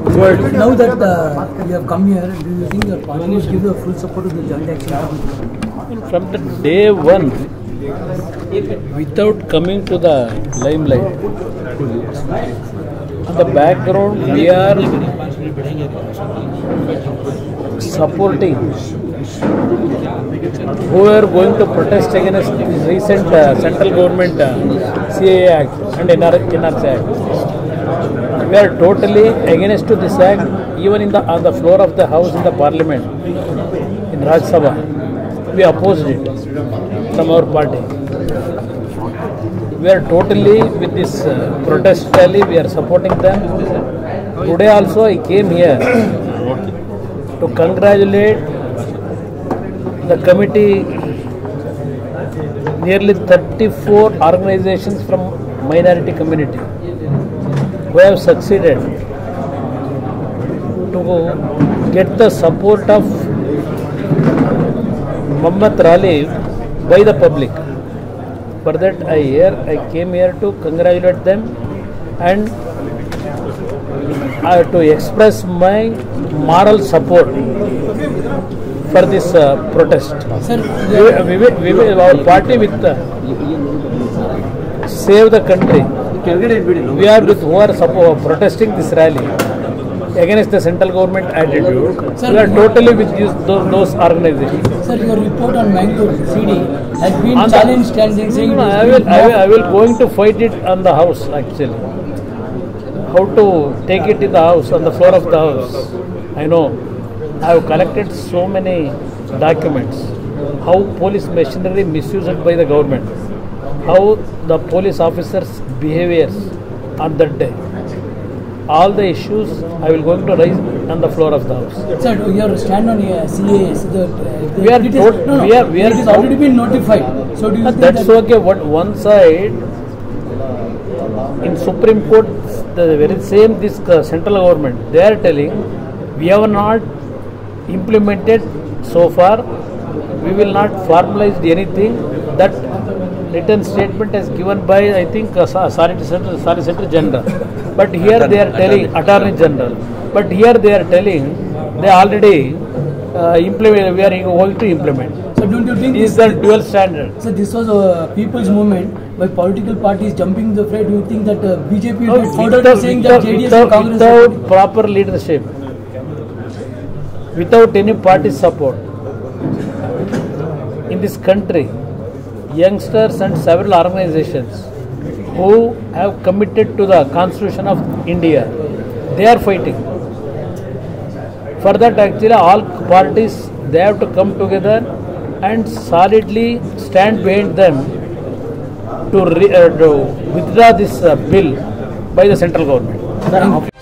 Now that uh, you have come here, do you think your party will give the full support to the joint action? From the day one, without coming to the limelight, on the background, we are supporting who are going to protest against recent uh, central government uh, Act and NR, NRC Act. We are totally against to this act, even in the on the floor of the house in the parliament, in Rajya Sabha. We opposed it from our party. We are totally with this uh, protest rally, we are supporting them. Today also I came here to congratulate the committee, nearly 34 organizations from minority community who have succeeded to get the support of Muhammad Rali by the public. For that I here I came here to congratulate them and uh, to express my moral support for this uh, protest. Sir, We, we, we, our party with uh, save the country. We are with who are suppo- protesting this rally against the central government attitude. Sir, we are totally with these, those, those organizations. sir, your report on Mangalore CD has been On the- challenged and saying No, I will, I will, I will going to fight it on the house actually. How to take it in the house, on the floor of the house. I know. I have collected so many documents. How police machinery misused by the government. How the police officers' behaviors on that day. All the issues I will going to raise on the floor of the house. Sir, your stand on CAA, so that, uh, We are it is, no, no, we are- we are it is tot- already been notified. So do you think That's that okay. What one side in Supreme Court, the very same this uh, central government, they are telling we have not implemented so far. We will not formalize anything. That written statement is given by I think uh, Sa- Solicitor Solicitor General. But here they are telling Attorney General. But here they are telling they already uh, implement. We are going to implement. So don't you think Is this, the dual standard? so this was a people's movement by political parties jumping the fray? Do you think that uh, BJP No, will further without, saying that without, JDS without, and Congress without proper leadership, without any party support in this country, youngsters and several organizations who have committed to the constitution of India, they are fighting. For that, actually, all parties they have to come together and solidly stand behind them to, re, uh, to withdraw this uh, bill by the central government.